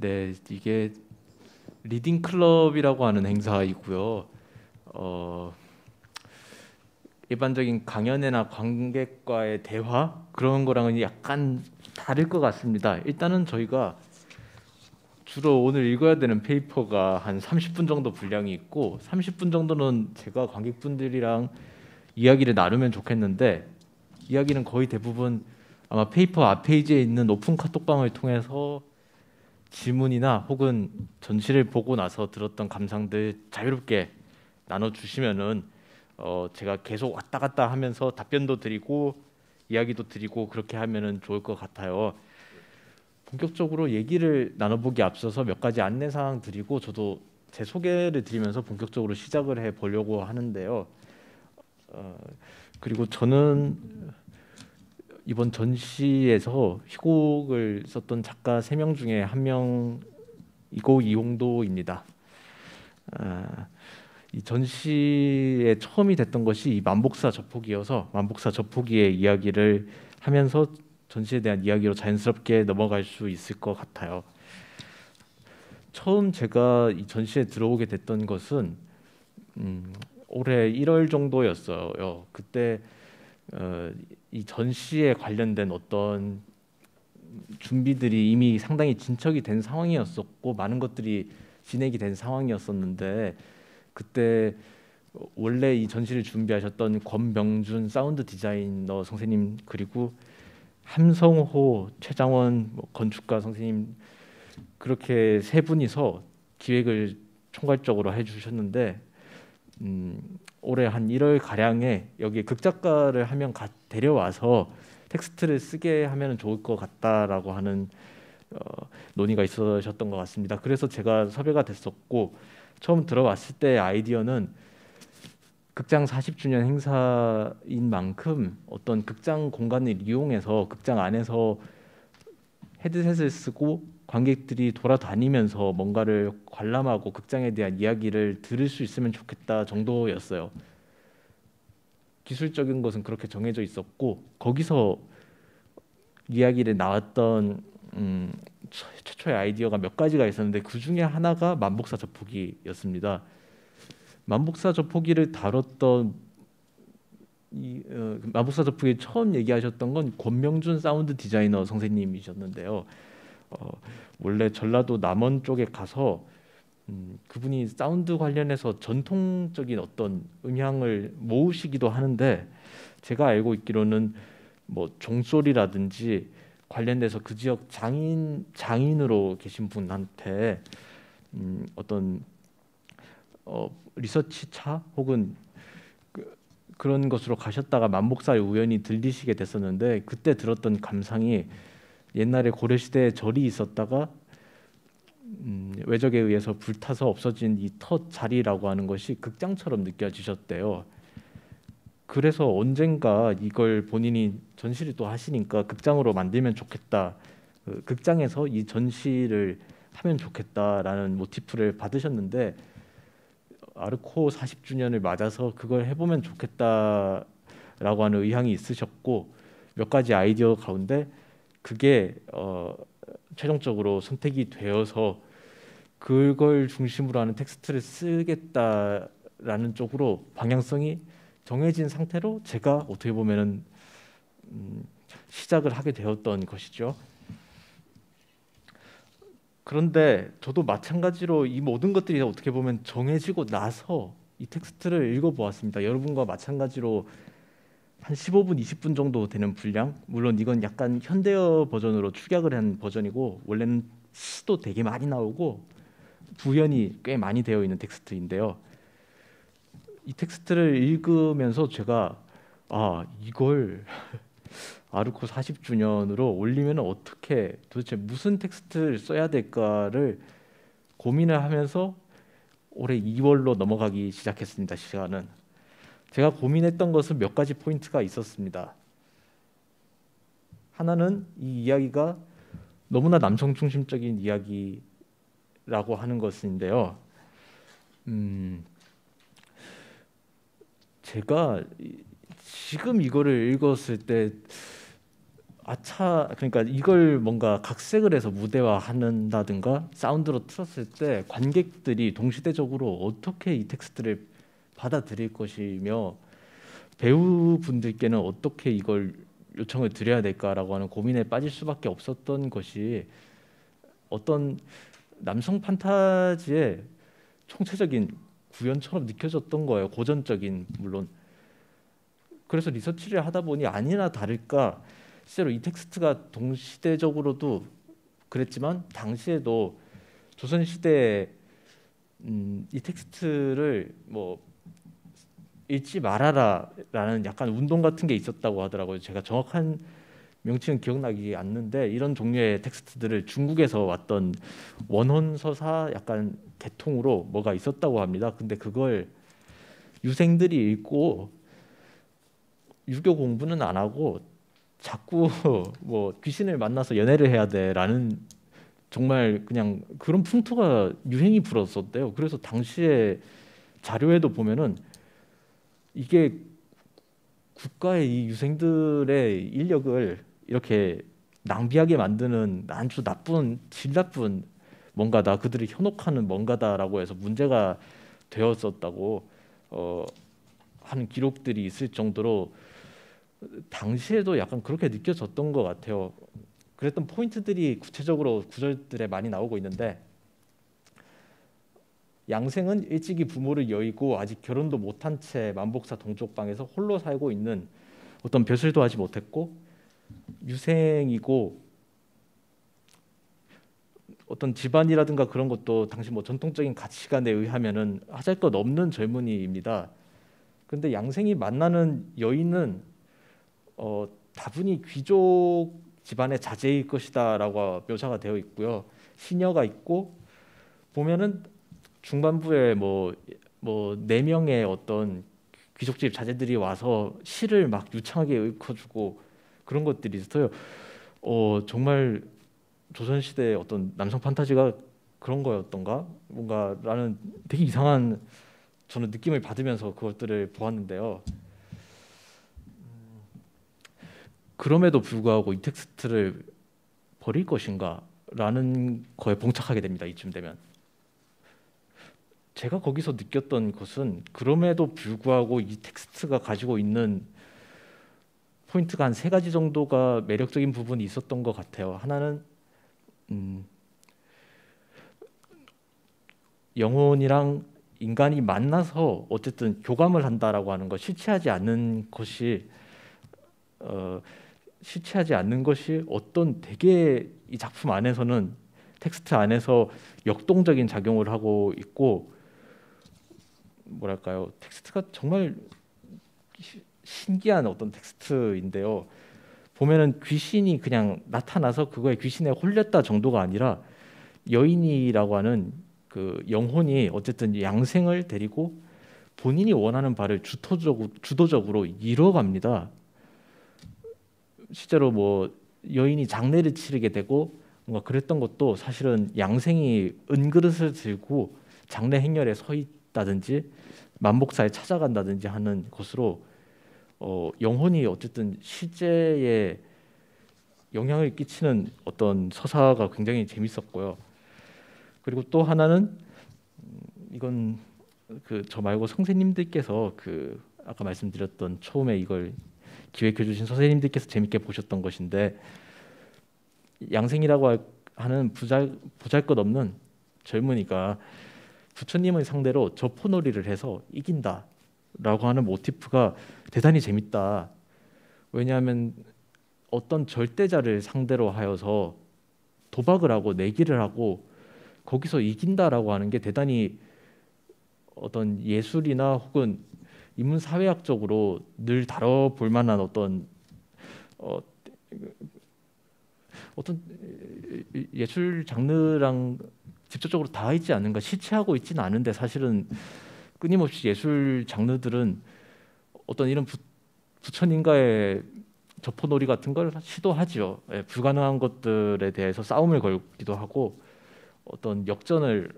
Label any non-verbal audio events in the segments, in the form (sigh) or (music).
네, 이게 reading club이라고 하는 행사이고요. 어, 일반적인 강연회나 관객과의 대화 그런 거랑은 약간 다를 것 같습니다. 일단은 저희가 주로 오늘 읽어야 되는 페이퍼가 한 30분 정도 분량이 있고 30분 정도는 제가 관객분들이랑 이야기를 나누면 좋겠는데 이야기는 거의 대부분 아마 페이퍼 앞 페이지에 있는 오픈 카톡방을 통해서 질문이나 혹은 전시를 보고 나서 들었던 감상들 자유롭게 나눠 주시면은 어 제가 계속 왔다 갔다 하면서 답변도 드리고 이야기도 드리고 그렇게 하면은 좋을 것 같아요. 본격적으로 얘기를 나눠보기 앞서서 몇 가지 안내 사항 드리고 저도 제 소개를 드리면서 본격적으로 시작을 해 보려고 하는데요. 어, 그리고 저는 이번 전시에서 희곡을 썼던 작가 세 명 중에 한 명이고 이홍도입니다. 아, 이 전시의 처음이 됐던 것이 이 만복사 저폭이어서 만복사 저폭이의 이야기를 하면서 전시에 대한 이야기로 자연스럽게 넘어갈 수 있을 것 같아요. 처음 제가 이 전시에 들어오게 됐던 것은 음, 올해 1월 정도였어요. 그때 어, 이 전시에 관련된 어떤 준비들이 이미 상당히 진척이 된 상황이었었고 많은 것들이 진행이 된 상황이었었는데 그때 원래 이 전시를 준비하셨던 권병준 사운드 디자이너 선생님 그리고 함성호 최장원 뭐 건축가 선생님 그렇게 세 분이서 기획을 총괄적으로 해주셨는데 음, 올해 한 1월 가량에 여기 극작가를 한 명 데려와서 텍스트를 쓰게 하면 좋을 것 같다라고 하는 어, 논의가 있으셨던 것 같습니다. 그래서 제가 섭외가 됐었고 처음 들어왔을 때 아이디어는 극장 40주년 행사인 만큼 어떤 극장 공간을 이용해서 극장 안에서 헤드셋을 쓰고 관객들이 돌아다니면서 뭔가를 관람하고 극장에 대한 이야기를 들을 수 있으면 좋겠다 정도였어요. 기술적인 것은 그렇게 정해져 있었고 거기서 이야기를 나왔던 음, 최초의 아이디어가 몇 가지가 있었는데 그 중에 하나가 만복사 저포기였습니다. 만복사 저포기를 다뤘던 이 어, 만복사 저포기 처음 얘기하셨던 건 권명준 사운드 디자이너 선생님이셨는데요. 어, 원래 전라도 남원 쪽에 가서 음, 그분이 사운드 관련해서 전통적인 어떤 음향을 모으시기도 하는데 제가 알고 있기로는 뭐 종소리라든지 관련돼서 그 지역 장인 장인으로 계신 분한테 음, 어떤 어, 리서치 차 혹은 그, 그런 것으로 가셨다가 만복사에 우연히 들리시게 됐었는데 그때 들었던 감상이 옛날에 고려 시대에 절이 있었다가 음, 외적에 의해서 불타서 없어진 이 터 자리라고 하는 것이 극장처럼 느껴지셨대요. 그래서 언젠가 이걸 본인이 전시를 또 하시니까 극장으로 만들면 좋겠다. 그 극장에서 이 전시를 하면 좋겠다라는 모티프를 받으셨는데 아르코 40주년을 맞아서 그걸 해보면 좋겠다라고 하는 의향이 있으셨고 몇 가지 아이디어 가운데 그게 어, 최종적으로 선택이 되어서 그걸 중심으로 하는 텍스트를 쓰겠다라는 쪽으로 방향성이 정해진 상태로 제가 어떻게 보면은 음, 시작을 하게 되었던 것이죠. 그런데 저도 마찬가지로 이 모든 것들이 어떻게 보면 정해지고 나서 이 텍스트를 읽어보았습니다. 여러분과 마찬가지로 한 15분, 20분 정도 되는 분량. 물론 이건 약간 현대어 버전으로 축약을 한 버전이고 원래는 시도 되게 많이 나오고 부연이 꽤 많이 되어 있는 텍스트인데요. 이 텍스트를 읽으면서 제가 아 이걸 (laughs) 아르코 40주년으로 올리면 어떻게 도대체 무슨 텍스트를 써야 될까를 고민을 하면서 올해 2월로 넘어가기 시작했습니다. 시간은 제가 고민했던 것은 몇 가지 포인트가 있었습니다. 하나는 이 이야기가 너무나 남성 중심적인 이야기라고 하는 것인데요. 음, 제가 지금 이거를 읽었을 때 아차 그러니까 이걸 뭔가 각색을 해서 무대화하는다든가 사운드로 틀었을 때 관객들이 동시대적으로 어떻게 이 텍스트를 받아들일 것이며 배우분들께는 어떻게 이걸 요청을 드려야 될까라고 하는 고민에 빠질 수밖에 없었던 것이 어떤 남성 판타지의 총체적인 구현처럼 느껴졌던 거예요. 고전적인 물론. 그래서 리서치를 하다 보니 아니나 다를까 실제로 이 텍스트가 동시대적으로도 그랬지만 당시에도 조선 시대 음, 이 텍스트를 뭐 읽지 말아라라는 약간 운동 같은 게 있었다고 하더라고요. 제가 정확한 명칭은 기억나기 않는데 이런 종류의 텍스트들을 중국에서 왔던 원혼 서사 약간 계통으로 뭐가 있었다고 합니다. 근데 그걸 유생들이 읽고 유교 공부는 안 하고 자꾸 (laughs) 뭐 귀신을 만나서 연애를 해야 돼라는 정말 그냥 그런 풍토가 유행이 불었었대요. 그래서 당시에 자료에도 보면은 이게 국가의 이 유생들의 인력을 이렇게 낭비하게 만드는 아주 나쁜 질 나쁜 뭔가다 그들을 현혹하는 뭔가다라고 해서 문제가 되었었다고 어, 하는 기록들이 있을 정도로 당시에도 약간 그렇게 느껴졌던 것 같아요. 그랬던 포인트들이 구체적으로 구절들에 많이 나오고 있는데 양생은 일찍이 부모를 여의고 아직 결혼도 못한 채 만복사 동쪽방에서 홀로 살고 있는 어떤 벼슬도 하지 못했고 유생이고 어떤 집안이라든가 그런 것도 당시 뭐 전통적인 가치관에 의하면은 하잘 것 없는 젊은이입니다. 그런데 양생이 만나는 여인은 어, 다분히 귀족 집안의 자제일 것이다라고 묘사가 되어 있고요. 시녀가 있고 보면은 중반부에 뭐 뭐 네 명의 어떤 귀족집 자제들이 와서 시를 막 유창하게 읊어주고 그런 것들이 있어요. 어 정말 조선 시대의 어떤 남성 판타지가 그런 거였던가 뭔가 라는 되게 이상한 저는 느낌을 받으면서 그것들을 보았는데요. 그럼에도 불구하고 이 텍스트를 버릴 것인가라는 거에 봉착하게 됩니다. 이쯤 되면 제가 거기서 느꼈던 것은 그럼에도 불구하고 이 텍스트가 가지고 있는 포인트가 한 세 가지 정도가 매력적인 부분이 있었던 것 같아요. 하나는 음, 영혼이랑 인간이 만나서 어쨌든 교감을 한다라고 하는 것, 실재하지 않는 것이 어, 실재하지 않는 것이 어떤 되게 이 작품 안에서는 텍스트 안에서 역동적인 작용을 하고 있고 뭐랄까요 텍스트가 정말 신기한 어떤 텍스트인데요. 보면은 귀신이 그냥 나타나서 그거에 귀신에 홀렸다 정도가 아니라 여인이라고 하는 그 영혼이 어쨌든 양생을 데리고 본인이 원하는 바를 주도적으로, 주도적으로 이뤄갑니다. 실제로 뭐 여인이 장례를 치르게 되고 뭔가 그랬던 것도 사실은 양생이 은그릇을 들고 장례 행렬에 서 있다든지 만복사에 찾아간다든지 하는 것으로 어, 영혼이 어쨌든 실제에 영향을 끼치는 어떤 서사가 굉장히 재밌었고요. 그리고 또 하나는 음, 이건 그 저 말고 선생님들께서 그 아까 말씀드렸던 처음에 이걸 기획해 주신 선생님들께서 재밌게 보셨던 것인데 양생이라고 하는 부잘 보잘것없는 젊은이가 부처님을 상대로 저포놀이를 해서 이긴다라고 하는 모티프가 대단히 재밌다. 왜냐하면 어떤 절대자를 상대로 하여서 도박을 하고 내기를 하고 거기서 이긴다라고 하는 게 대단히 어떤 예술이나 혹은 인문 사회학적으로 늘 다뤄볼 만한 어떤 어, 어떤 예술 장르랑 직접적으로 닿아 있지 않는가 실체하고 있지는 않은데 사실은 끊임없이 예술 장르들은 어떤 이런 부, 부처님과의 저포놀이 같은 걸 시도하죠. 예, 불가능한 것들에 대해서 싸움을 걸기도 하고 어떤 역전을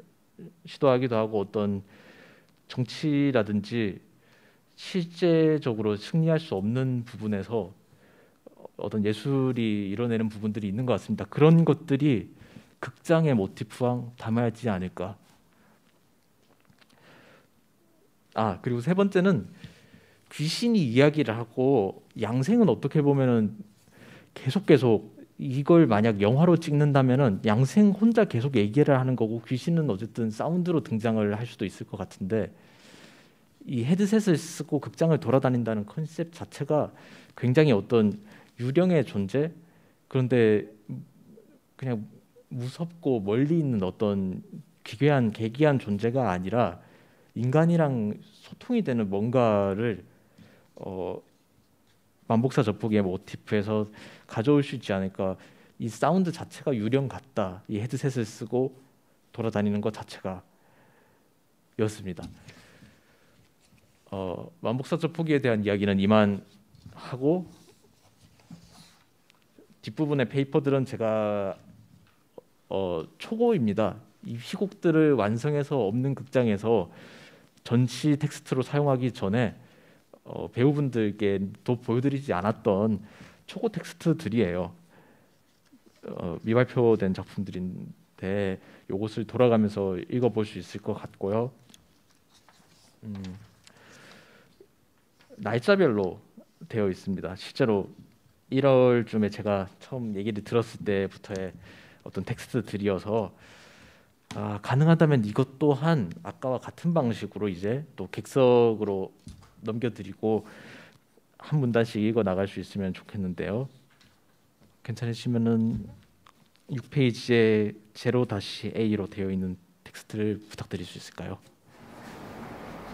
시도하기도 하고 어떤 정치라든지 실제적으로 승리할 수 없는 부분에서 어떤 예술이 이뤄내는 부분들이 있는 것 같습니다. 그런 것들이 극장의 모티프와 담아야지 않을까. 아 그리고 세 번째는 귀신이 이야기를 하고 양생은 어떻게 보면은 계속 계속 이걸 만약 영화로 찍는다면은 양생 혼자 계속 얘기를 하는 거고 귀신은 어쨌든 사운드로 등장을 할 수도 있을 것 같은데 이 헤드셋을 쓰고 극장을 돌아다닌다는 컨셉 자체가 굉장히 어떤 유령의 존재 그런데 그냥 무섭고 멀리 있는 어떤 기괴한 개기한 존재가 아니라 인간이랑 소통이 되는 뭔가를 어, 만복사저포기의 모티프에서 가져올 수 있지 않을까. 이 사운드 자체가 유령 같다. 이 헤드셋을 쓰고 돌아다니는 것 자체가 였습니다. 어, 만복사저포기에 대한 이야기는 이만 하고 뒷부분의 페이퍼들은 제가 어, 초고입니다. 이 희곡들을 완성해서 없는 극장에서 전시 텍스트로 사용하기 전에 어, 배우분들께 도 보여드리지 않았던 초고 텍스트들이에요. 어, 미발표된 작품들인데 이것을 돌아가면서 읽어볼 수 있을 것 같고요. 음, 날짜별로 되어 있습니다. 실제로 1월쯤에 제가 처음 얘기를 들었을 때부터의 어떤 텍스트들이어서 아, 가능하다면 이것 또한 아까와 같은 방식으로 이제 또 객석으로 넘겨드리고 한 문단씩 읽어 나갈 수 있으면 좋겠는데요. 괜찮으시면은 6페이지에 0-A로 되어 있는 텍스트를 부탁드릴 수 있을까요?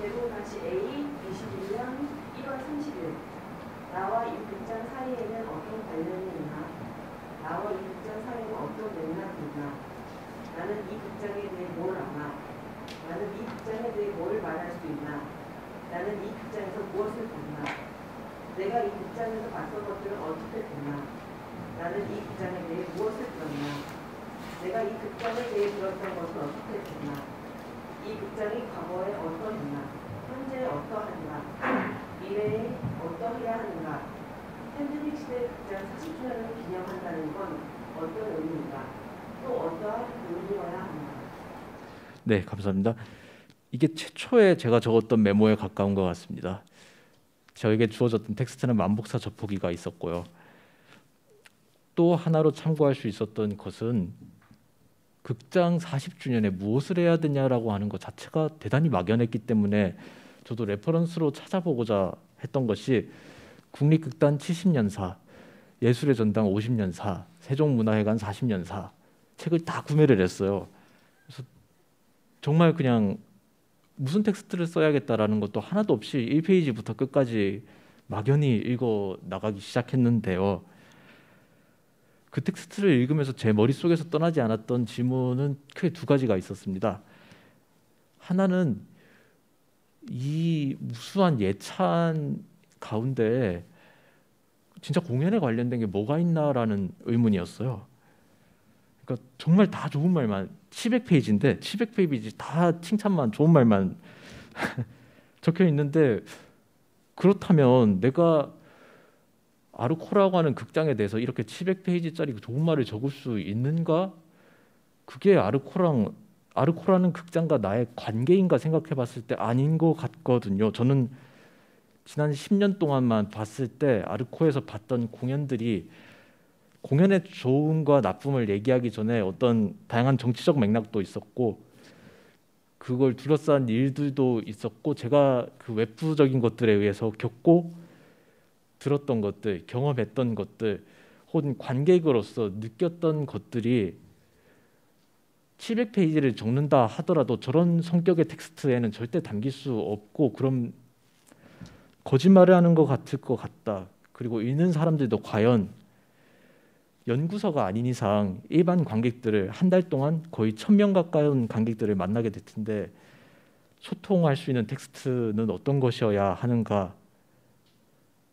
0-A 22 나는 이 극장에 대해 무엇을 들었나? 내가 이 극장에 대해 들었던 것은 어떻게 됐나? 이 극장이 과거에 어떠했나? 현재 어떠한가? (clears throat) 미래에 어떠해야 하는가? 팬데믹 시대 극장 40주년을 기념한다는 건 어떤 의미인가? 또 어떠한 의미여야 하는가? 네, 감사합니다. 이게 최초에 제가 적었던 메모에 가까운 것 같습니다. 저에게 주어졌던 텍스트는 만복사저포기가 있었고요. 또 하나로 참고할 수 있었던 것은 극장 40주년에 무엇을 해야 되냐라고 하는 것 자체가 대단히 막연했기 때문에 저도 레퍼런스로 찾아보고자 했던 것이 국립극단 70년사, 예술의 전당 50년사, 세종문화회관 40년사 책을 다 구매를 했어요. 그래서 정말 그냥 무슨 텍스트를 써야겠다라는 것도 하나도 없이 1페이지부터 끝까지 막연히 읽어 나가기 시작했는데요. 그 텍스트를 읽으면서 제 머릿속에서 떠나지 않았던 질문은 크게 두 가지가 있었습니다. 하나는 이 무수한 예찬 가운데 진짜 공연에 관련된 게 뭐가 있나라는 의문이었어요. 그러니까 정말 다 좋은 말만 700페이지인데 700페이지 다 칭찬만 좋은 말만 (laughs) 적혀 있는데 그렇다면 내가 아르코라고 하는 극장에 대해서 이렇게 700페이지짜리 좋은 말을 적을 수 있는가? 그게 아르코랑 아르코라는 극장과 나의 관계인가 생각해 봤을 때 아닌 것 같거든요. 저는 지난 10년 동안만 봤을 때 아르코에서 봤던 공연들이 공연의 좋음과 나쁨을 얘기하기 전에 어떤 다양한 정치적 맥락도 있었고 그걸 둘러싼 일들도 있었고 제가 그 외부적인 것들에 의해서 겪고 들었던 것들, 경험했던 것들, 혹은 관객으로서 느꼈던 것들이 700페이지를 적는다 하더라도 저런 성격의 텍스트에는 절대 담길 수 없고 그럼 거짓말을 하는 것 같을 것 같다. 그리고 읽는 사람들도 과연 연구서가 아닌 이상 일반 관객들을 한 달 동안 거의 천 명 가까운 관객들을 만나게 될 텐데 소통할 수 있는 텍스트는 어떤 것이어야 하는가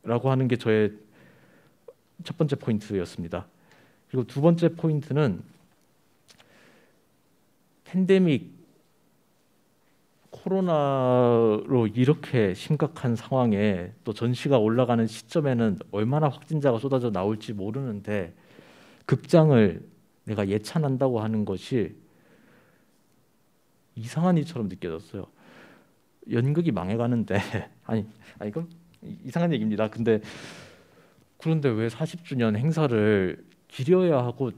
라고 하는 게 저의 첫 번째 포인트였습니다. 그리고 두 번째 포인트는 팬데믹 코로나로 이렇게 심각한 상황에 또 전시가 올라가는 시점에는 얼마나 확진자가 쏟아져 나올지 모르는데 극장을 내가 예찬한다고 하는 것이 이상한 일처럼 느껴졌어요. 연극이 망해가는데 (laughs) 아니 아니 이건 이상한 얘기입니다. 근데 그런데 왜 40주년 행사를 기려야 하고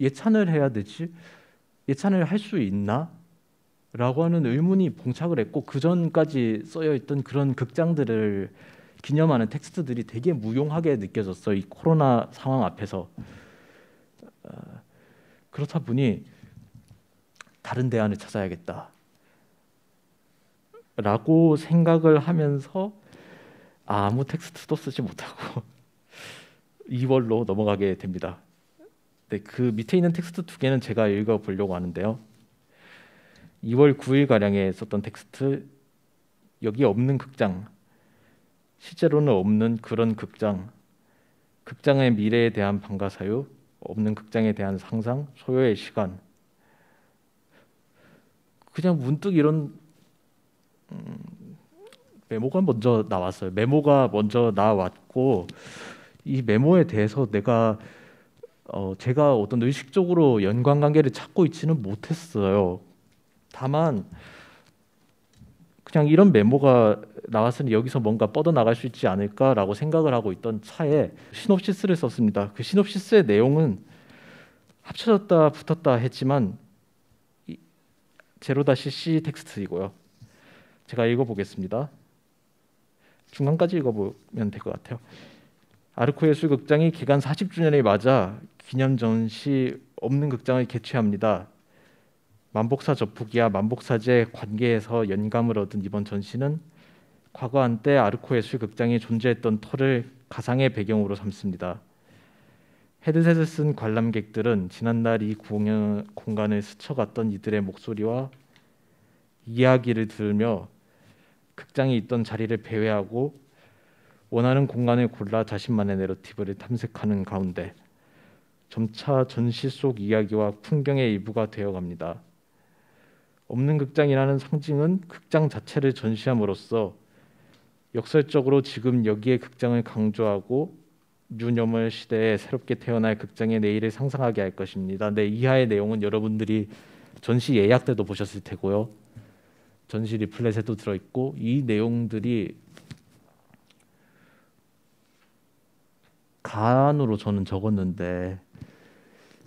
예찬을 해야 되지? 예찬을 할 수 있나? 라고 하는 의문이 봉착을 했고 그 전까지 쓰여 있던 그런 극장들을 기념하는 텍스트들이 되게 무용하게 느껴졌어요. 이 코로나 상황 앞에서 어, 그렇다 보니 다른 대안을 찾아야겠다. 라고 생각을 하면서 아무 텍스트도 쓰지 못하고 (laughs) 2월로 넘어가게 됩니다. 네, 그 밑에 있는 텍스트 두 개는 제가 읽어 보려고 하는데요. 2월 9일 가량에 썼던 텍스트 여기 없는 극장 실제로는 없는 그런 극장 극장의 미래에 대한 방가사유 없는 극장에 대한 상상 소요의 시간 그냥 문득 이런 음, 메모가 먼저 나왔어요. 메모가 먼저 나왔고 이 메모에 대해서 내가 어, 제가 어떤 의식적으로 연관 관계를 찾고 있지는 못했어요. 다만 그냥 이런 메모가 나왔으니 여기서 뭔가 뻗어 나갈 수 있지 않을까라고 생각을 하고 있던 차에 시놉시스를 썼습니다. 그 시놉시스의 내용은 합쳐졌다 붙었다 했지만 제로 다시 C 텍스트이고요. 제가 읽어보겠습니다. 중간까지 읽어보면 될 것 같아요. 아르코 예술 극장이 개관 40주년에 맞아 기념 전시 없는 극장을 개최합니다. 만복사저포기와 만복사제 관계에서 영감을 얻은 이번 전시는 과거 한때 아르코 예술 극장이 존재했던 터를 가상의 배경으로 삼습니다. 헤드셋을 쓴 관람객들은 지난날 이 공연 공간을 스쳐갔던 이들의 목소리와 이야기를 들으며 극장이 있던 자리를 배회하고 원하는 공간을 골라 자신만의 내러티브를 탐색하는 가운데 점차 전시 속 이야기와 풍경의 일부가 되어갑니다. 없는 극장이라는 상징은 극장 자체를 전시함으로써 역설적으로 지금 여기에 극장을 강조하고 유념을 시대에 새롭게 태어날 극장의 내일을 상상하게 할 것입니다. 네, 이하의 내용은 여러분들이 전시 예약 때도 보셨을 테고요. 전시 리플렛에도 들어있고 이 내용들이 간으로 저는 적었는데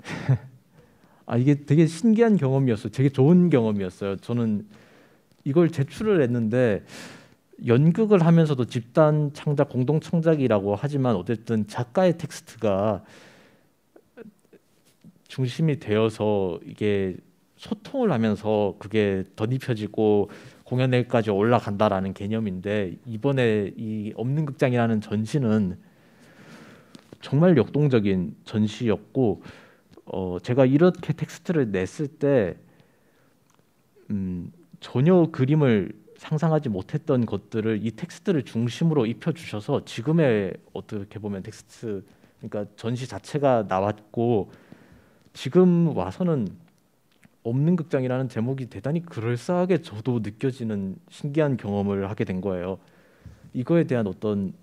(laughs) 아 이게 되게 신기한 경험이었어요. 되게 좋은 경험이었어요. 저는 이걸 제출을 했는데 연극을 하면서도 집단 창작, 공동 창작이라고 하지만 어쨌든 작가의 텍스트가 중심이 되어서 이게 소통을 하면서 그게 덧입혀지고 공연회까지 올라간다라는 개념인데 이번에 이 없는 극장이라는 전시는 정말 역동적인 전시였고 어 제가 이렇게 텍스트를 냈을 때 음, 전혀 그림을 상상하지 못했던 것들을 이 텍스트를 중심으로 입혀 주셔서 지금의 어떻게 보면 텍스트 그러니까 전시 자체가 나왔고 지금 와서는 없는 극장이라는 제목이 대단히 그럴싸하게 저도 느껴지는 신기한 경험을 하게 된 거예요. 이거에 대한 어떤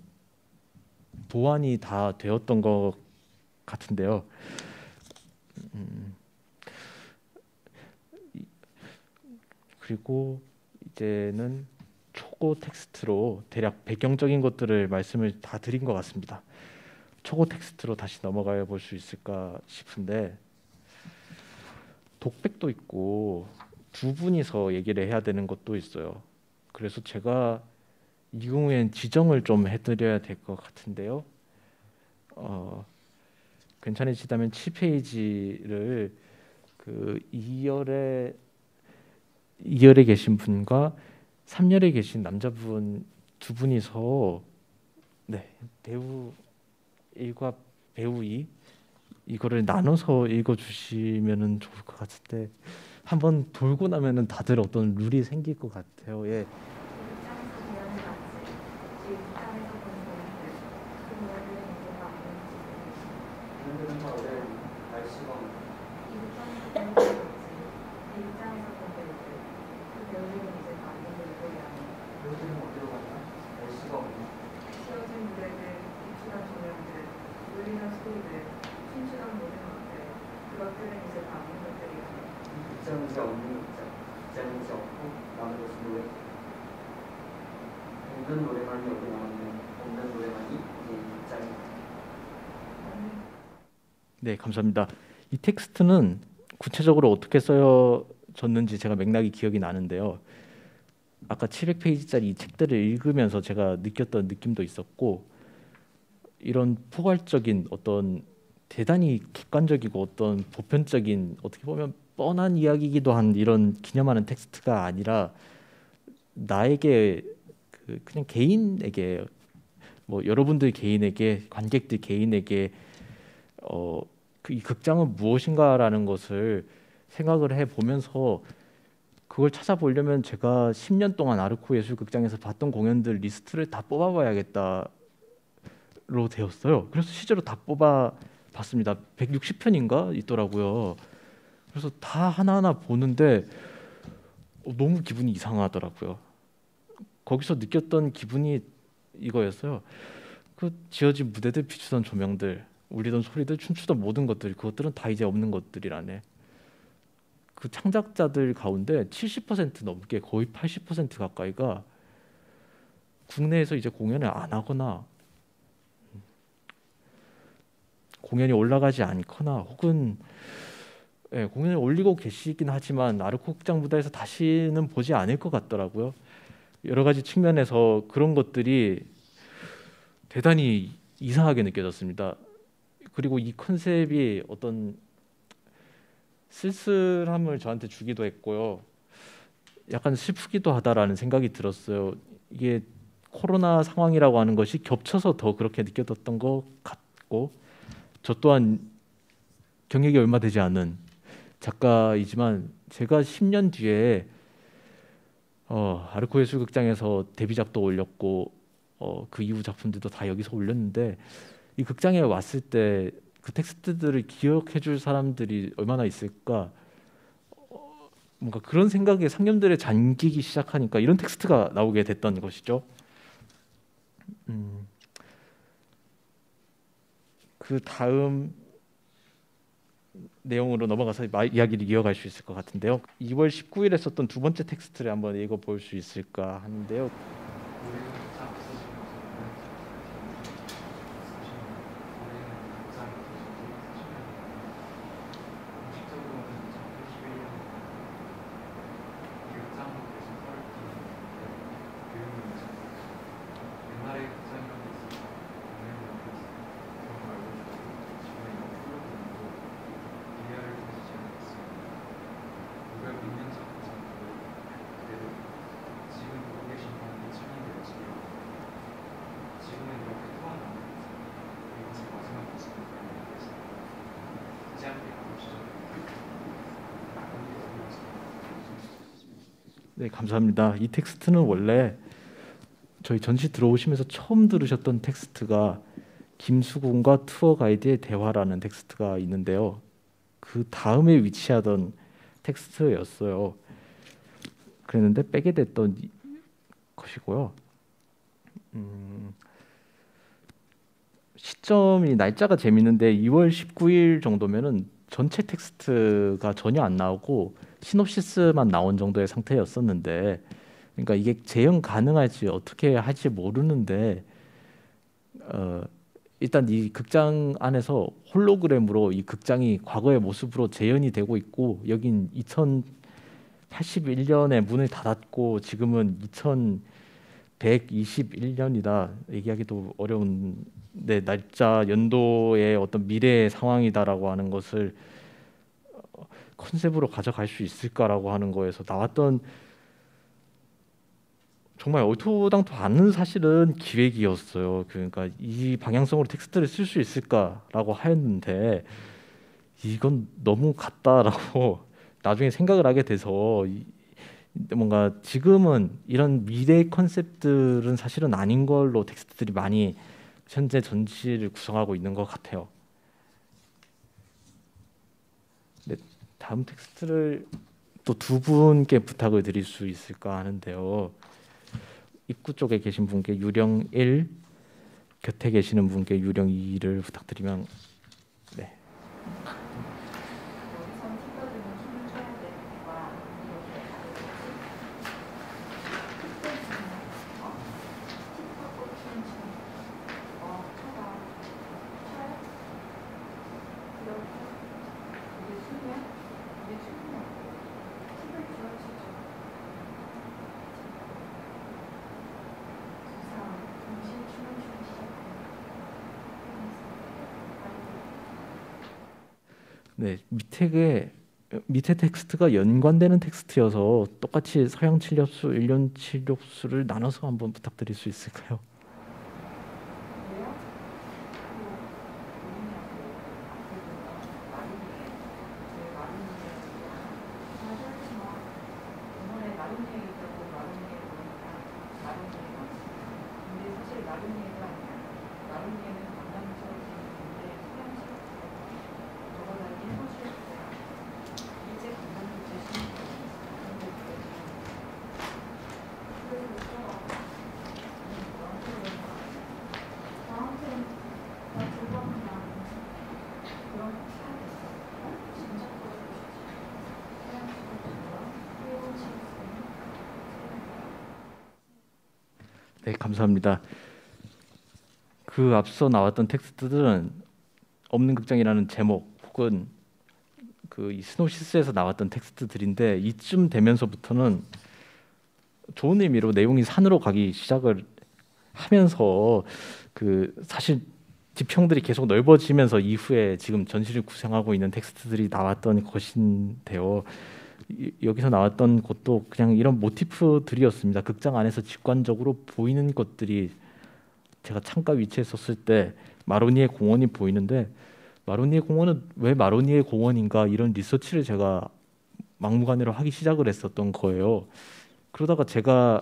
보완이 다 되었던 것 같은데요. 음, 그리고 이제는 초고 텍스트로 대략 배경적인 것들을 말씀을 다 드린 것 같습니다. 초고 텍스트로 다시 넘어가 볼 수 있을까 싶은데 독백도 있고 두 분이서 얘기를 해야 되는 것도 있어요. 그래서 제가 이 경우엔 지정을 좀 해드려야 될 것 같은데요. 어, 괜찮으시다면 7페이지를 그 2열에 2열에 계신 분과 3열에 계신 남자분 두 분이서 네 배우 1과 배우 2 이거를 나눠서 읽어주시면 좋을 것 같은데 한번 돌고 나면은 다들 어떤 룰이 생길 것 같아요. 예. 그 배우들은 이제 다 있는 무대라는 배우들은 어디로 갔나? 알 수가 없네. 씌워진 무대들, 비추한 조명들, 울리는 소리들, 춤추던 모든 것들 그것들은 이제 다 없는 것들이라는 이 극장은 이제 없는 극장. 극장은 이제 없고 남은 것은 노래. 없는 노래만이 여기 나오는 없는 노래만이 이제 이 극장입니다. 네, 감사합니다. 이 텍스트는 구체적으로 어떻게 써졌는지 제가 맥락이 기억이 나는데요. 아까 700페이지짜리 이 책들을 읽으면서 제가 느꼈던 느낌도 있었고 이런 포괄적인 어떤 대단히 객관적이고 어떤 보편적인 어떻게 보면 뻔한 이야기이기도 한 이런 기념하는 텍스트가 아니라 나에게 그 그냥 개인에게 뭐 여러분들 개인에게 관객들 개인에게 어, 그 이 극장은 무엇인가라는 것을 생각을 해 보면서 그걸 찾아보려면 제가 10년 동안 아르코 예술극장에서 봤던 공연들 리스트를 다 뽑아봐야겠다로 되었어요. 그래서 실제로 다 뽑아 봤습니다. 160편인가 있더라고요. 그래서 다 하나하나 보는데 어, 너무 기분이 이상하더라고요. 거기서 느꼈던 기분이 이거였어요. 그 지어진 무대들, 비추던 조명들, 울리던 소리들, 춤추던 모든 것들, 그것들은 다 이제 없는 것들이라네. 그 창작자들 가운데 70% 넘게 거의 80% 가까이가 국내에서 이제 공연을 안 하거나 공연이 올라가지 않거나 혹은 예, 공연을 올리고 계시긴 하지만 아르코 극장 무대에서 다시는 보지 않을 것 같더라고요. 여러 가지 측면에서 그런 것들이 대단히 이상하게 느껴졌습니다. 그리고 이 컨셉이 어떤 쓸쓸함을 저한테 주기도 했고요. 약간 슬프기도 하다라는 생각이 들었어요. 이게 코로나 상황이라고 하는 것이 겹쳐서 더 그렇게 느껴졌던 것 같고 저 또한 경력이 얼마 되지 않은 작가이지만 제가 10년 뒤에 어, 아르코 예술극장에서 데뷔작도 올렸고 어, 그 이후 작품들도 다 여기서 올렸는데 이 극장에 왔을 때 그 텍스트들을 기억해 줄 사람들이 얼마나 있을까 어, 뭔가 그런 생각에 상념들에 잠기기 시작하니까 이런 텍스트가 나오게 됐던 것이죠. 음, 그 다음 내용으로 넘어가서 마, 이야기를 이어갈 수 있을 것 같은데요. 2월 19일에 썼던 두 번째 텍스트를 한번 읽어볼 수 있을까 하는데요. 네, 감사합니다. 이 텍스트는 원래 저희 전시 들어오시면서 처음 들으셨던 텍스트가 김수근과 투어 가이드의 대화라는 텍스트가 있는데요. 그 다음에 위치하던 텍스트였어요. 그랬는데 빼게 됐던 것이고요. 음, 시점이 날짜가 재밌는데 2월 19일 정도면은 전체 텍스트가 전혀 안 나오고 시놉시스만 나온 정도의 상태였었는데 그러니까 이게 재현 가능할지 어떻게 할지 모르는데 어, 일단 이 극장 안에서 홀로그램으로 이 극장이 과거의 모습으로 재현이 되고 있고 여긴 2081년에 문을 닫았고 지금은 2121년이다 얘기하기도 어려운 네, 날짜 연도의 어떤 미래의 상황이다라고 하는 것을 컨셉으로 가져갈 수 있을까라고 하는 거에서 나왔던 정말 얼토당토 않은 사실은 기획이었어요. 그러니까 이 방향성으로 텍스트를 쓸 수 있을까라고 하였는데 이건 너무 같다라고 (laughs) 나중에 생각을 하게 돼서 뭔가 지금은 이런 미래 컨셉들은 사실은 아닌 걸로 텍스트들이 많이 현재 전시를 구성하고 있는 것 같아요. 네, 다음 텍스트를 또 두 분께 부탁을 드릴 수 있을까 하는데요. 입구 쪽에 계신 분께 유령 1, 곁에 계시는 분께 유령 2를 부탁드리면 네. 여기선 티거드는 춤을 춰야 돼. 와, 이렇게 어? 티거 꽂히는 춤. 어, 춰봐. 춰요? 이렇게. 이게 춤이야? 이게 춤이야? 춤을 주어치죠. 두 사람 동시에 춤을 추기 시작해. 네, 밑에 밑에 텍스트가 연관되는 텍스트여서 똑같이 서양 칠렵수, 일본 칠렵수를 나눠서 한번 부탁드릴 수 있을까요? 뭐, 우리냐고 앞에도 많이 왜 많은 얘기야? 말하지 마. 이번에 마른 얘기라고 마른 얘기 보니까 마른 얘기가 근데 사실 마른 얘기가 아니야. 마른 얘기는 강남처럼 생겼는데 서양식 너가 다니 일본식 거야. 일제 강남 국제 신문 그런데 그게 그래서 써. 너한테 왜 말해? 나한테 나 두번 나 그런 거 해야겠어. 진짜 그러고 싶지. 서양식으로 좋아. 일본 식으로 네, 감사합니다. 그 앞서 나왔던 텍스트들은 없는 극장이라는 제목 혹은 그이 스노시스에서 나왔던 텍스트들인데 이쯤 되면서부터는 좋은 의미로 내용이 산으로 가기 시작을 하면서 그 사실 지평들이 계속 넓어지면서 이후에 지금 전시를 구성하고 있는 텍스트들이 나왔던 것인데요. 이- 여기서 나왔던 것도 그냥 이런 모티프들이었습니다. 극장 안에서 직관적으로 보이는 것들이 제가 창가 위치에 섰을 때 마로니에 공원이 보이는데 마로니에 공원은 왜 마로니에 공원인가 이런 리서치를 제가 막무가내로 하기 시작을 했었던 거예요. 그러다가 제가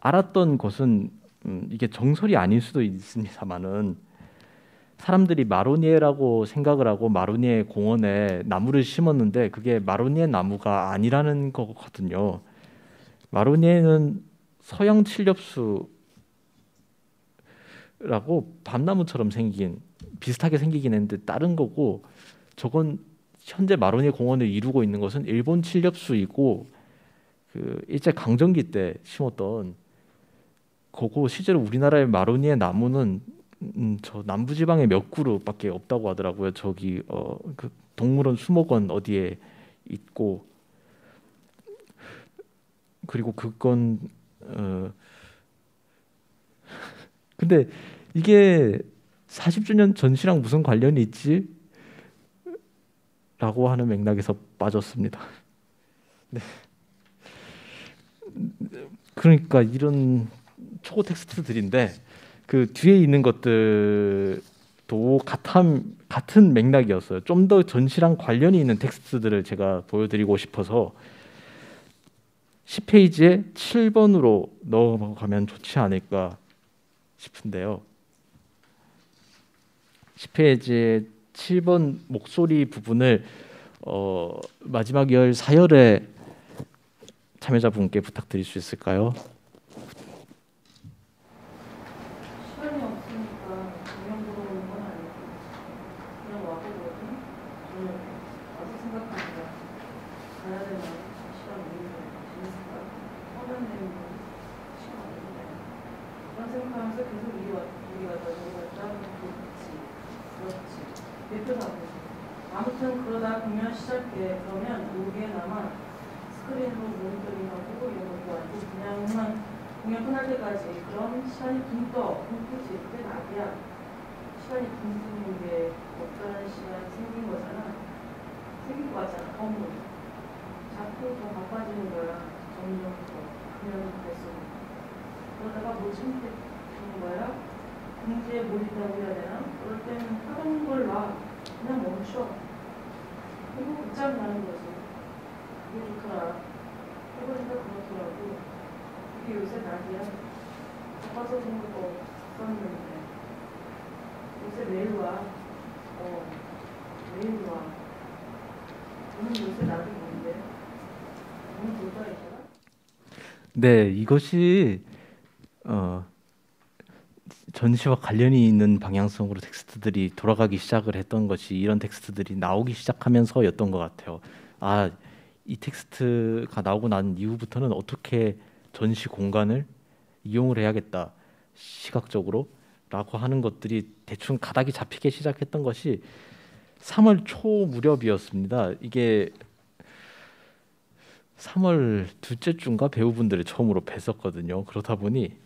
알았던 것은 음, 이게 정설이 아닐 수도 있습니다만은 사람들이 마로니에라고 생각을 하고 마로니에 공원에 나무를 심었는데 그게 마로니에 나무가 아니라는 거거든요. 마로니에는 서양 칠렵수라고 밤나무처럼 생긴 비슷하게 생기긴 했는데 다른 거고 저건 현재 마로니에 공원을 이루고 있는 것은 일본 칠렵수이고 그 일제 강점기 때 심었던 거고 실제로 우리나라의 마로니에 나무는 음, 저 남부지방에 몇 그루밖에 없다고 하더라고요. 저기 어, 그 동물원 수목원 어디에 있고 그리고 그건 어, (laughs) 근데 이게 40주년 전시랑 무슨 관련이 있지? 라고 하는 맥락에서 빠졌습니다. (laughs) 네. 그러니까 이런 초고 텍스트들인데 그 뒤에 있는 것들도 같은 같은 맥락이었어요. 좀 더 전시랑 관련이 있는 텍스트들을 제가 보여드리고 싶어서 10페이지에 7번으로 넘어가면 좋지 않을까 싶은데요. 10페이지에 7번 목소리 부분을 어, 마지막 열 사열에 참여자분께 부탁드릴 수 있을까요? 시간이 없으니까 공연 보러 오는 건 아니고 그냥 와보거든. 저는 와서 생각합니다. 가야 되나? 시간 없는데 재밌을까? 화면 내는 거 시간 없는데 그런 생각하면서 계속 이리 왔, 이리 왔다 저리 갔다 그렇지 그렇지 대표도 안 되지 아무튼 그러다 공연 시작해 그러면 여기에나마 스크린으로 모니터링하고 이런 것도 아니고 그냥만 공연 끝날 때까지 그럼 시간이 붕 떠, 붕 뜨지. 그게 낙이야. 시간이 붕 뜨는 게 어떤 시간이 생긴 거잖아. 생긴 거 같잖아, 업무. 자꾸 더 바빠지는 거야. 점점 더. 공연이 될수록. 그러다가 뭐 침대 주는 거야? 궁지에 몰입하고 해야 되나? 그럴 때는 하던 걸 놔. 그냥 멈춰. 이거 극장 가는 거지. 그게 좋더라. 해보니까 그렇더라고. 이게 요새 낙이야. 바빠서 보는 거 썼는데. 요새 매일 와. 어, 매일 와. 오늘 요새 낙이 뭔데? 오늘 돌다 있더라? 네, 이것이 어, 전시와 관련이 있는 방향성으로 텍스트들이 돌아가기 시작을 했던 것이 이런 텍스트들이 나오기 시작하면서였던 것 같아요. 아, 이 텍스트가 나오고 난 이후부터는 어떻게 전시 공간을 이용을 해야겠다 시각적으로라고 하는 것들이 대충 가닥이 잡히기 시작했던 것이 3월 초 무렵이었습니다. 이게 3월 둘째 주인가 배우분들을 처음으로 뵀었거든요. 그러다 보니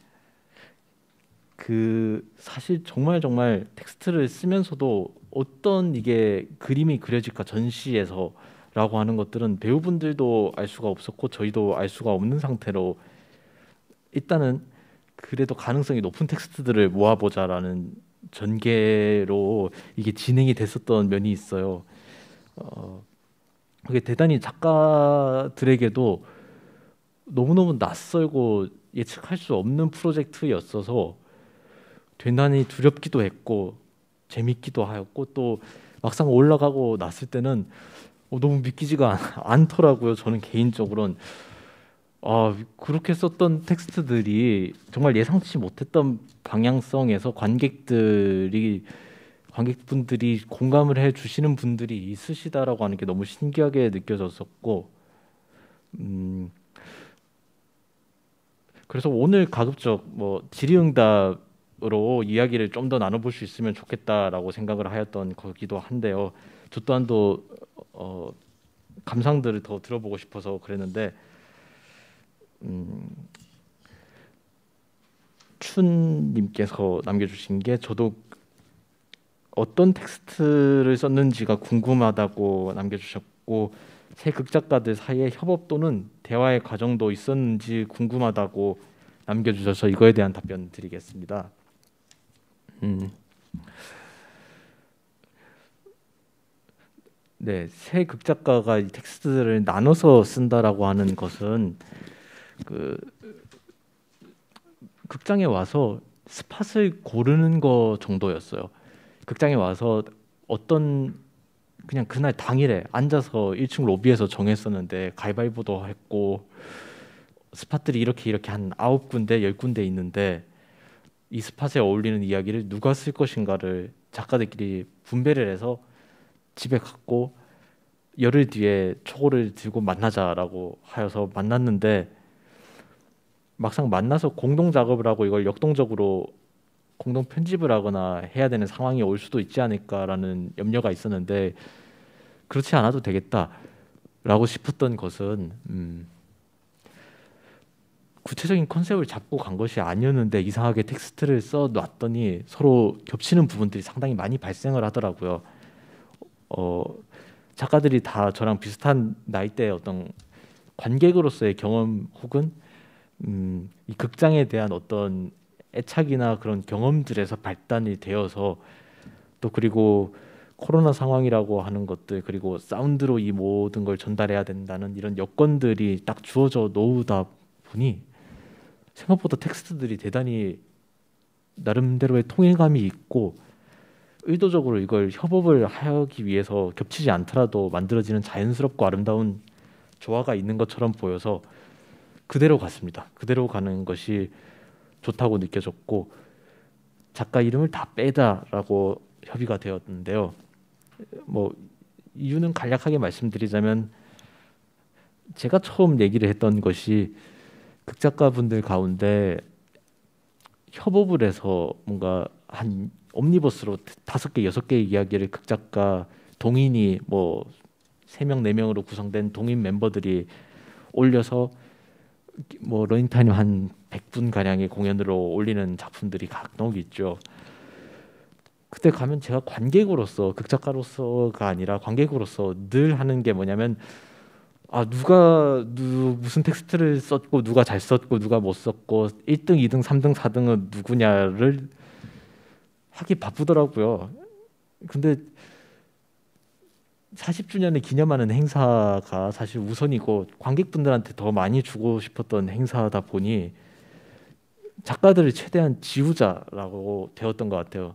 그 사실 정말 정말 텍스트를 쓰면서도 어떤 이게 그림이 그려질까 전시에서라고 하는 것들은 배우분들도 알 수가 없었고 저희도 알 수가 없는 상태로 일단은 그래도 가능성이 높은 텍스트들을 모아보자라는 전개로 이게 진행이 됐었던 면이 있어요. 어, 그게 대단히 작가들에게도 너무너무 낯설고 예측할 수 없는 프로젝트였어서 대단히 두렵기도 했고 재밌기도 하였고 또 막상 올라가고 났을 때는 어, 너무 믿기지가 (laughs) 않더라고요. 저는 개인적으로는 아, 그렇게 썼던 텍스트들이 정말 예상치 못했던 방향성에서 관객들이 관객분들이 공감을 해 주시는 분들이 있으시다라고 하는 게 너무 신기하게 느껴졌었고 음 그래서 오늘 가급적 뭐 질의응답 으로 이야기를 좀 더 나눠볼 수 있으면 좋겠다라고 생각을 하였던 거기도 한데요. 저 또한도 어 감상들을 더 들어보고 싶어서 그랬는데 음, 춘님께서 남겨주신 게 저도 어떤 텍스트를 썼는지가 궁금하다고 남겨주셨고 새 극작가들 사이에 협업 또는 대화의 과정도 있었는지 궁금하다고 남겨주셔서 이거에 대한 답변 드리겠습니다. 음. 네, 새 극작가가 이 텍스트를 나눠서 쓴다라고 하는 것은 그 극장에 와서 spot을 고르는 거 정도였어요. 극장에 와서 어떤 그냥 그날 당일에 앉아서 1층 로비에서 정했었는데 가위바위보도 했고 spot들이 이렇게 이렇게 한 아홉 군데 열 군데 있는데 이 spot에 어울리는 이야기를 누가 쓸 것인가를 작가들끼리 분배를 해서 집에 갔고 열흘 뒤에 초고를 들고 만나자라고 하여서 만났는데 막상 만나서 공동 작업을 하고 이걸 역동적으로 공동 편집을 하거나 해야 되는 상황이 올 수도 있지 않을까라는 염려가 있었는데 그렇지 않아도 되겠다라고 싶었던 것은 음, 구체적인 컨셉을 잡고 간 것이 아니었는데 이상하게 텍스트를 써 놨더니 서로 겹치는 부분들이 상당히 많이 발생을 하더라고요. 어, 작가들이 다 저랑 비슷한 나이대의 어떤 관객으로서의 경험 혹은 음, 이 극장에 대한 어떤 애착이나 그런 경험들에서 발단이 되어서 또 그리고 코로나 상황이라고 하는 것들 그리고 사운드로 이 모든 걸 전달해야 된다는 이런 여건들이 딱 주어져 놓으다 보니 생각보다 텍스트들이 대단히 나름대로의 통일감이 있고 의도적으로 이걸 협업을 하기 위해서 겹치지 않더라도 만들어지는 자연스럽고 아름다운 조화가 있는 것처럼 보여서 그대로 갔습니다. 그대로 가는 것이 좋다고 느껴졌고 작가 이름을 다 빼다라고 협의가 되었는데요. 뭐 이유는 간략하게 말씀드리자면 제가 처음 얘기를 했던 것이 극작가분들 가운데 협업을 해서 뭔가 한 옴니버스로 다섯 개 여섯 개의 이야기를 극작가 동인이 뭐 세 명 네 명으로 구성된 동인 멤버들이 올려서 뭐 러닝타임 한 100분 가량의 공연으로 올리는 작품들이 간혹 있죠. 그때 가면 제가 관객으로서 극작가로서가 아니라 관객으로서 늘 하는 게 뭐냐면 아 누가 누 무슨 텍스트를 썼고 누가 잘 썼고 누가 못 썼고 1등, 2등, 3등, 4등은 누구냐를 하기 바쁘더라고요. 근데 40주년을 기념하는 행사가 사실 우선이고 관객분들한테 더 많이 주고 싶었던 행사다 보니 작가들을 최대한 지우자라고 되었던 것 같아요.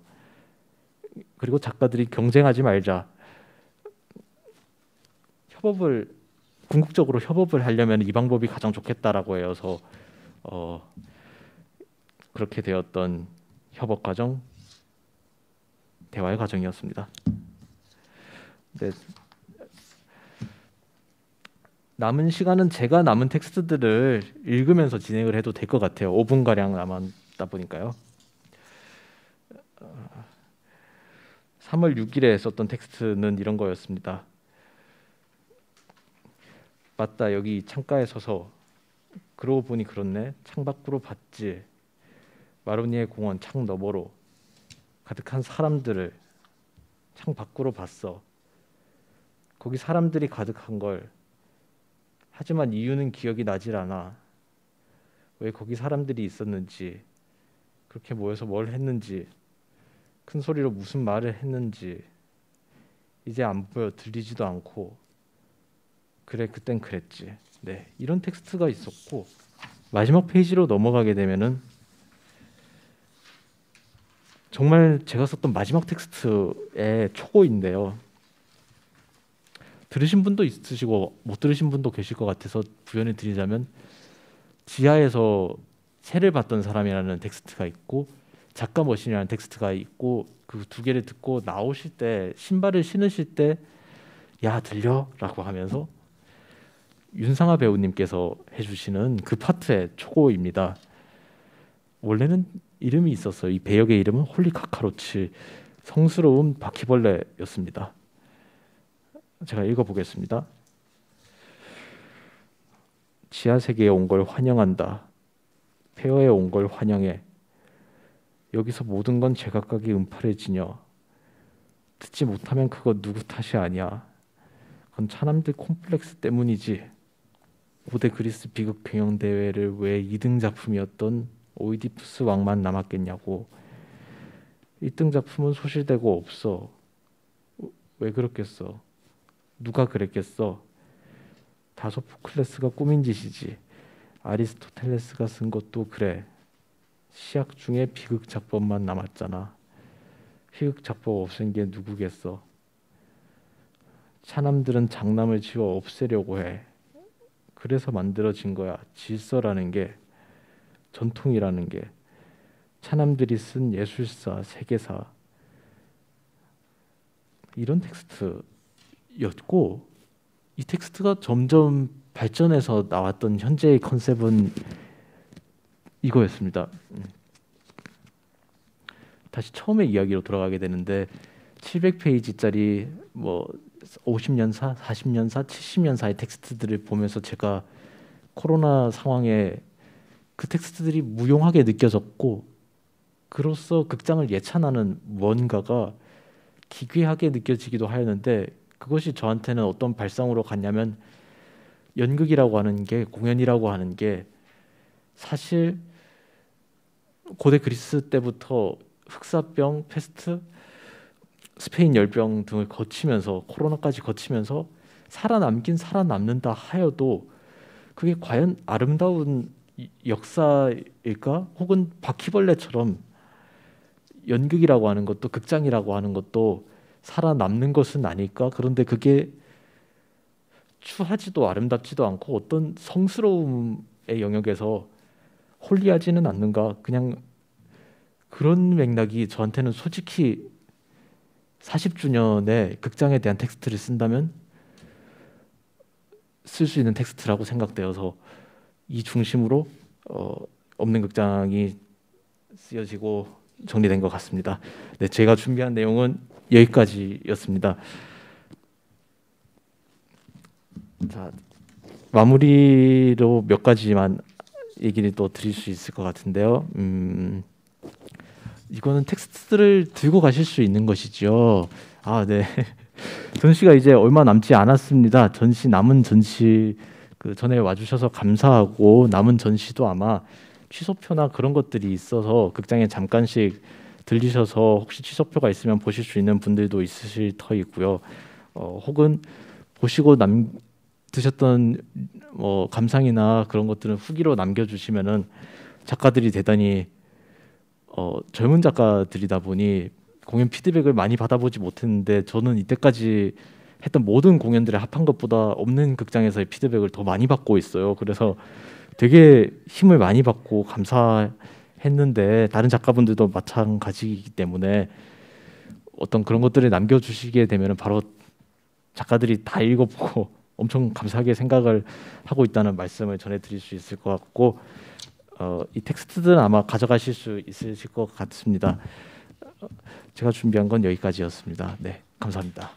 그리고 작가들이 경쟁하지 말자. 협업을 궁극적으로 협업을 하려면 이 방법이 가장 좋겠다라고 해서 어, 그렇게 되었던 협업 과정, 대화의 과정이었습니다. 네. 남은 시간은 제가 남은 텍스트들을 읽으면서 진행을 해도 될 것 같아요. 5분 가량 남았다 보니까요. 3월 6일에 썼던 텍스트는 이런 거였습니다. 맞다 여기 창가에 서서 그러고 보니 그렇네. 창밖으로 봤지. 마로니에 공원 창 너머로 가득한 사람들을 창 밖으로 봤어. 거기 사람들이 가득한 걸. 하지만 이유는 기억이 나질 않아. 왜 거기 사람들이 있었는지 그렇게 모여서 뭘 했는지 큰 소리로 무슨 말을 했는지 이제 안 보여 들리지도 않고 그래 그땐 그랬지. 네 이런 텍스트가 있었고 마지막 페이지로 넘어가게 되면은 정말 제가 썼던 마지막 텍스트의 초고인데요. 들으신 분도 있으시고 못 들으신 분도 계실 것 같아서 부연해 드리자면 지하에서 새를 봤던 사람이라는 텍스트가 있고 작가 machine이라는 텍스트가 있고 그 두 개를 듣고 나오실 때 신발을 신으실 때 야 들려라고 하면서 윤상아 배우님께서 해주시는 그 파트의 초고입니다. 원래는 이름이 있었어요. 이 배역의 이름은 Holy Cockroach 성스러운 바퀴벌레였습니다. 제가 읽어보겠습니다. 지하 세계에 온 걸 환영한다. 폐허에 온 걸 환영해. 여기서 모든 건 제각각이 은팔해지녀. 듣지 못하면 그거 누구 탓이 아니야. 그건 차남들 콤플렉스 때문이지. 5대 그리스 비극 경영 대회를 왜 2등 작품이었던 오이디푸스 왕만 남았겠냐고. 1등 작품은 소실되고 없어. 왜 그렇겠어? 누가 그랬겠어? 다 소포클레스가 꾸민 짓이지. 아리스토텔레스가 쓴 것도 그래. 시약 중에 비극 작법만 남았잖아. 희극 작법 없앤 게 누구겠어? 차남들은 장남을 지워 없애려고 해. 그래서 만들어진 거야. 질서라는 게 전통이라는 게 차남들이 쓴 예술사, 세계사 이런 텍스트였고 이 텍스트가 점점 발전해서 나왔던 현재의 concept은 이거였습니다. 음. 다시 처음의 이야기로 돌아가게 되는데 700페이지짜리 뭐 50년사, 40년사, 70년사의 텍스트들을 보면서 제가 코로나 상황에 그 텍스트들이 무용하게 느껴졌고 그로써 극장을 예찬하는 뭔가가 기괴하게 느껴지기도 하였는데 그것이 저한테는 어떤 발상으로 갔냐면 연극이라고 하는 게 공연이라고 하는 게 사실 고대 그리스 때부터 흑사병, 패스트, 스페인 열병 등을 거치면서 코로나까지 거치면서 살아남긴 살아남는다 하여도 그게 과연 아름다운 역사일까? 혹은 바퀴벌레처럼 연극이라고 하는 것도 극장이라고 하는 것도 살아남는 것은 아닐까? 그런데 그게 추하지도 아름답지도 않고 어떤 성스러움의 영역에서 홀리하지는 않는가? 그냥 그런 맥락이 저한테는 솔직히 40주년에 극장에 대한 텍스트를 쓴다면 쓸 수 있는 텍스트라고 생각되어서 이 중심으로 어, 없는 극장이 쓰여지고 정리된 것 같습니다. 네, 제가 준비한 내용은 여기까지였습니다. 자 마무리로 몇 가지만 얘기를 또 드릴 수 있을 것 같은데요. 음, 이거는 텍스트를 들고 가실 수 있는 것이죠. 아, 네. (laughs) 전시가 이제 얼마 남지 않았습니다. 전시 남은 전시 그 전에 와주셔서 감사하고 남은 전시도 아마 취소표나 그런 것들이 있어서 극장에 잠깐씩 들리셔서 혹시 취소표가 있으면 보실 수 있는 분들도 있으실 터이고요. 어, 혹은 보시고 남 드셨던 뭐 감상이나 그런 것들은 후기로 남겨주시면은 작가들이 대단히 어, 젊은 작가들이다 보니 공연 피드백을 많이 받아보지 못했는데 저는 이때까지 했던 모든 공연들에 합한 것보다 없는 극장에서의 피드백을 더 많이 받고 있어요. 그래서 되게 힘을 많이 받고 감사했는데 다른 작가분들도 마찬가지이기 때문에 어떤 그런 것들을 남겨주시게 되면 바로 작가들이 다 읽어보고 (laughs) 엄청 감사하게 생각을 하고 있다는 말씀을 전해드릴 수 있을 것 같고 어, 이 텍스트들은 아마 가져가실 수 있으실 것 같습니다. 어, 제가 준비한 건 여기까지였습니다. 네, 감사합니다.